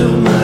sur